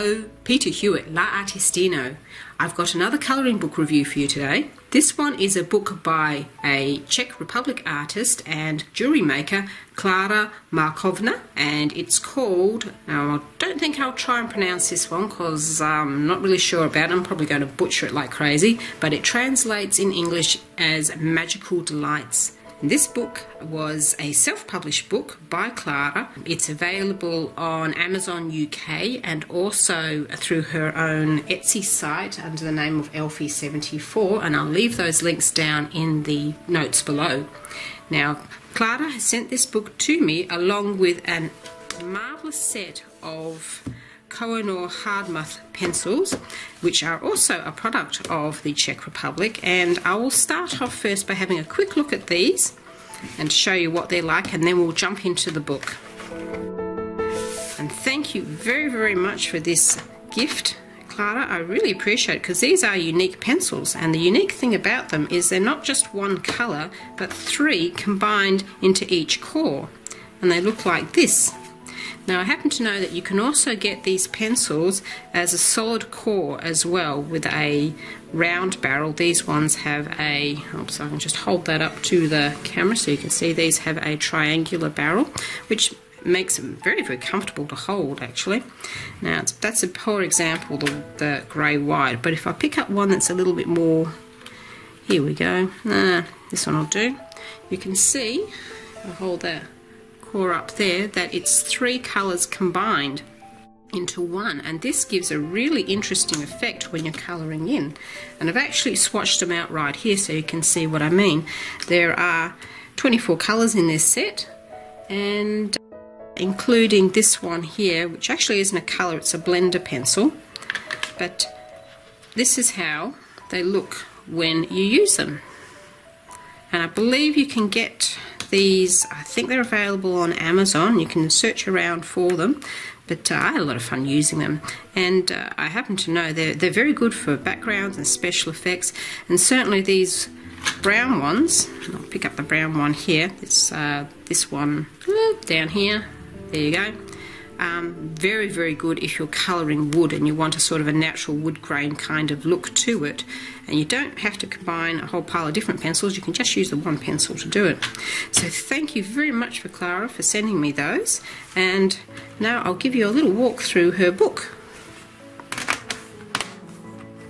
Hello, Peta Hewitt, La Artistino. I've got another colouring book review for you today. This one is a book by a Czech Republic artist and jewellery maker, Klara Markova, and it's called, now I don't think I'll try and pronounce this one because I'm not really sure about it, I'm probably going to butcher it like crazy, but it translates in English as Magical Delights. This book was a self published book by Klara. It's available on Amazon UK and also through her own Etsy site under the name of Elfie74, and I'll leave those links down in the notes below. Now, Klara has sent this book to me along with a marvellous set of Koh-i-Noor Hardtmuth pencils, which are also a product of the Czech Republic. And I will start off first by having a quick look at these and show you what they're like, and then we'll jump into the book. And thank you very, very much for this gift. Klara. I really appreciate it because these are unique pencils and the unique thing about them is they're not just one colour but three combined into each core and they look like this now I happen to know that you can also get these pencils as a solid core as well with a round barrel. These ones have a, oops, I can just hold that up to the camera so you can see. These have a triangular barrel which makes them very very comfortable to hold actually. Now that's a poor example the, the grey wide but if I pick up one that's a little bit more here we go. Ah, this one will do. You can see I'll hold that core up there that it's three colours combined into one. And this gives a really interesting effect when you're colouring in. And I've actually swatched them out right here so you can see what I mean. There are 24 colours in this set and uh, including this one here which actually isn't a colour it's a blender pencil. But this is how they look when you use them. And I believe you can get these, I think they're available on Amazon. You can search around for them. But uh, I had a lot of fun using them, and uh, I happen to know they're, they're very good for backgrounds and special effects, and certainly these brown ones, I'll pick up the brown one here, it's uh, this one down here, there you go, um, very, very good if you're colouring wood and you want a sort of a natural wood grain kind of look to it. And you don't have to combine a whole pile of different pencils, you can just use the one pencil to do it. So thank you very much for Klara for sending me those. And now I'll give you a little walk through her book.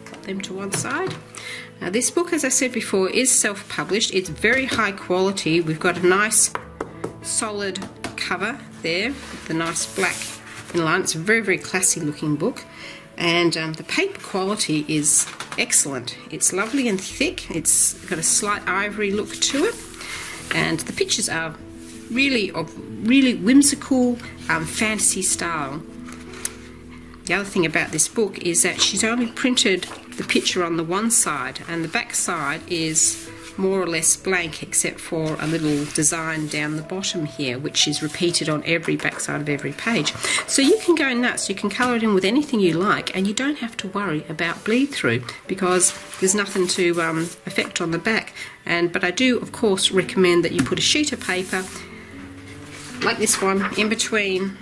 Put them to one side. Now this book, as I said before, is self-published. It's very high quality. We've got a nice solid cover there, the nice black inline. It's a very, very classy looking book. And um, the paper quality is excellent. It's lovely and thick. It's got a slight ivory look to it. And the pictures are really of really whimsical um, fantasy style. The other thing about this book is that she's only printed the picture on the one side and the back side is more or less blank except for a little design down the bottom here which is repeated on every backside of every page. So you can go nuts, you can colour it in with anything you like and you don't have to worry about bleed through because there's nothing to um, affect on the back. And But I do of course recommend that you put a sheet of paper like this one in between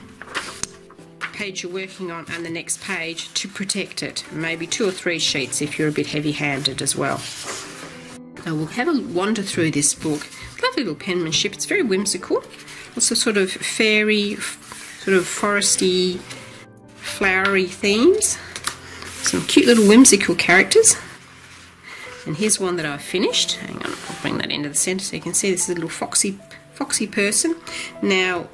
page you're working on and the next page to protect it. Maybe two or three sheets if you're a bit heavy handed as well. Now we'll have a wander through this book. Lovely little penmanship. It's very whimsical. Lots of sort of fairy, sort of foresty, flowery themes. Some cute little whimsical characters. And here's one that I've finished. Hang on, I'll bring that into the centre so you can see this is a little foxy, foxy person. Now,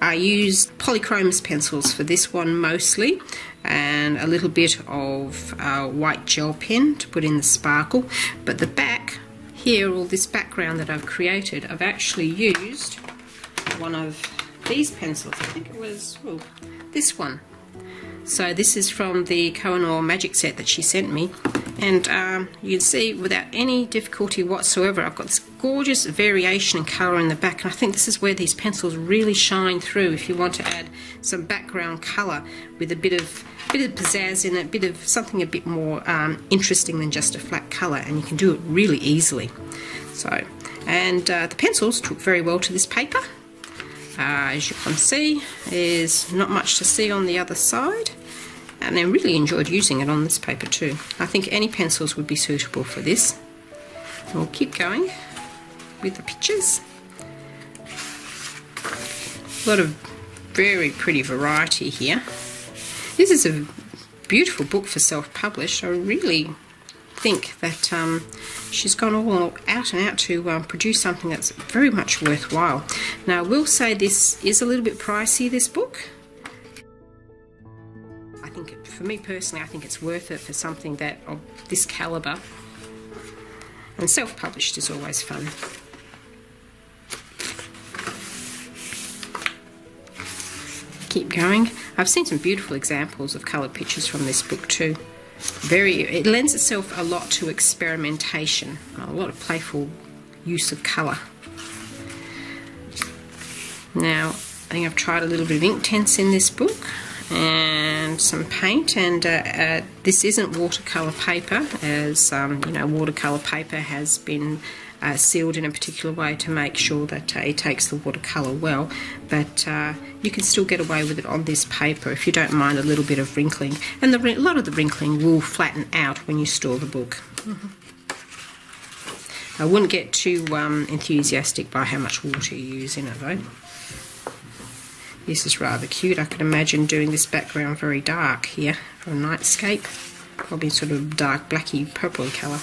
I used polychromos pencils for this one mostly and a little bit of uh, white gel pen to put in the sparkle but the back here, all this background that I've created, I've actually used one of these pencils. I think it was oh, this one. So this is from the Koh-i-Noor magic set that she sent me. And um, you can see without any difficulty whatsoever, I've got this gorgeous variation in colour in the back. And I think this is where these pencils really shine through if you want to add some background colour with a bit of bit of pizzazz in it, a bit of something a bit more um, interesting than just a flat colour, and you can do it really easily. So, and uh, the pencils took very well to this paper. Uh, as you can see, there's not much to see on the other side. And I really enjoyed using it on this paper too. I think any pencils would be suitable for this. We'll keep going with the pictures. A lot of very pretty variety here. This is a beautiful book for self-published. I really think that um, she's gone all out and out to um, produce something that's very much worthwhile. Now, I will say this is a little bit pricey, this book. I think, for me personally, I think it's worth it for something that of this calibre. And self-published is always fun. Keep going. I've seen some beautiful examples of coloured pictures from this book too very it lends itself a lot to experimentation a lot of playful use of colour now I think I've tried a little bit of Inktense in this book and some paint and uh, uh, this isn't watercolour paper as um, you know watercolour paper has been uh, sealed in a particular way to make sure that uh, it takes the watercolour well. But uh, you can still get away with it on this paper if you don't mind a little bit of wrinkling. And the, a lot of the wrinkling will flatten out when you store the book. Mm -hmm. I wouldn't get too um, enthusiastic by how much water you use in it though this is rather cute I can imagine doing this background very dark here for a nightscape probably sort of dark blacky purple colour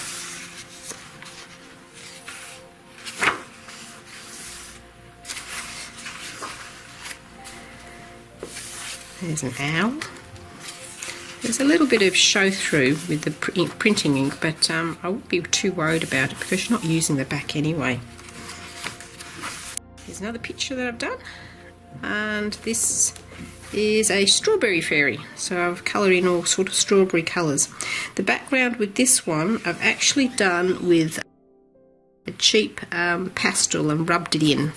There's an owl. There's a little bit of show through with the pr printing ink, but um, I wouldn't be too worried about it because you're not using the back anyway. Here's another picture that I've done, and this is a strawberry fairy. So I've coloured in all sort of strawberry colours. The background with this one I've actually done with a cheap um, pastel and rubbed it in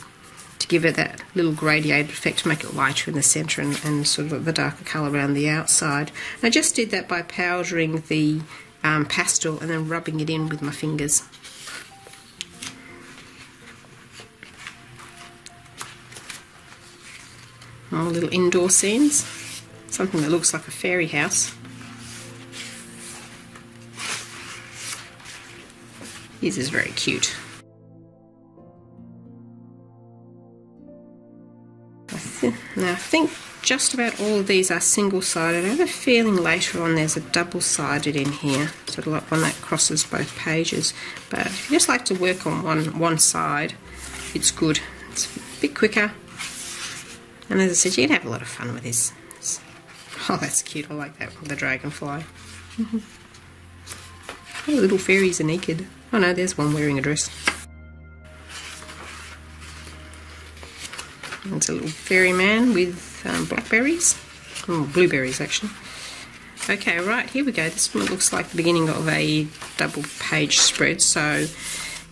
to give it that little gradiated effect to make it lighter in the centre and, and sort of the darker colour around the outside. And I just did that by powdering the um, pastel and then rubbing it in with my fingers. More little indoor scenes, something that looks like a fairy house. This is very cute. Now I think just about all of these are single-sided. I have a feeling later on there's a double-sided in here, sort of like one that crosses both pages. But if you just like to work on one, one side, it's good. It's a bit quicker. And as I said, you can have a lot of fun with this. Oh, that's cute. I like that the dragonfly. little fairies are naked. Oh no, there's one wearing a dress. It's a little fairy man with um, blackberries, oh, blueberries actually. Okay, right, here we go. This one looks like the beginning of a double page spread. So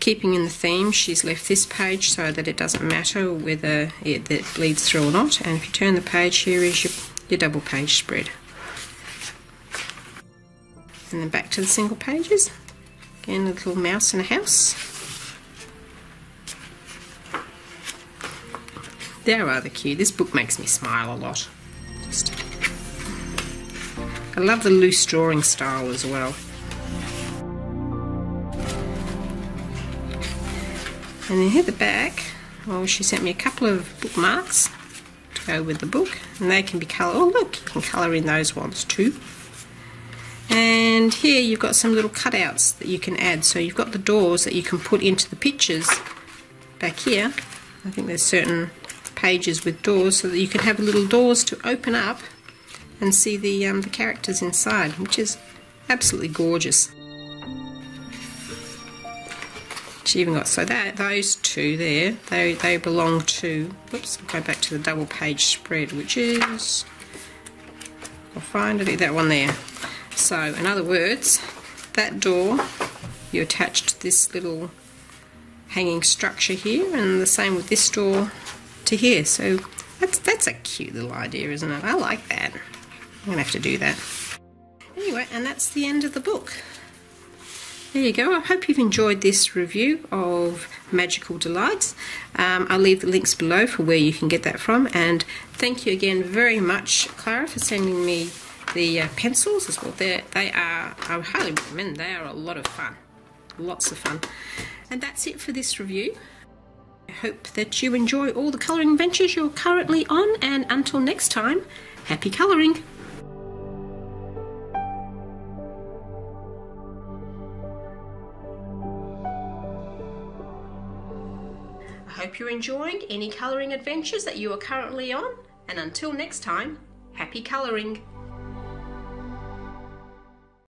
keeping in the theme, she's left this page so that it doesn't matter whether it, it bleeds through or not. And if you turn the page, here is your, your double page spread. And then back to the single pages. Again, a little mouse in a house. They're rather cute. This book makes me smile a lot. Just, I love the loose drawing style as well. And then here at the back, well, she sent me a couple of bookmarks to go with the book, and they can be colour. Oh, look, you can colour in those ones too. And here you've got some little cutouts that you can add. So you've got the doors that you can put into the pictures back here. I think there's certain pages with doors so that you can have little doors to open up and see the, um, the characters inside, which is absolutely gorgeous. She even got so that those two there, they they belong to. Whoops, I'll go back to the double page spread, which is I'll find it that one there. So, in other words, that door you attached this little hanging structure here, and the same with this door to here. So that's that's a cute little idea, isn't it? I like that. I'm gonna have to do that. Anyway, and that's the end of the book. There you go. I hope you've enjoyed this review of Magical Delights. Um, I'll leave the links below for where you can get that from. And thank you again very much, Klara, for sending me the uh, pencils as well. They're, they are, I highly recommend, they are a lot of fun. Lots of fun. And that's it for this review. I hope that you enjoy all the colouring adventures you're currently on, and until next time, happy colouring! Hope you're enjoying any colouring adventures that you are currently on, and until next time, happy colouring!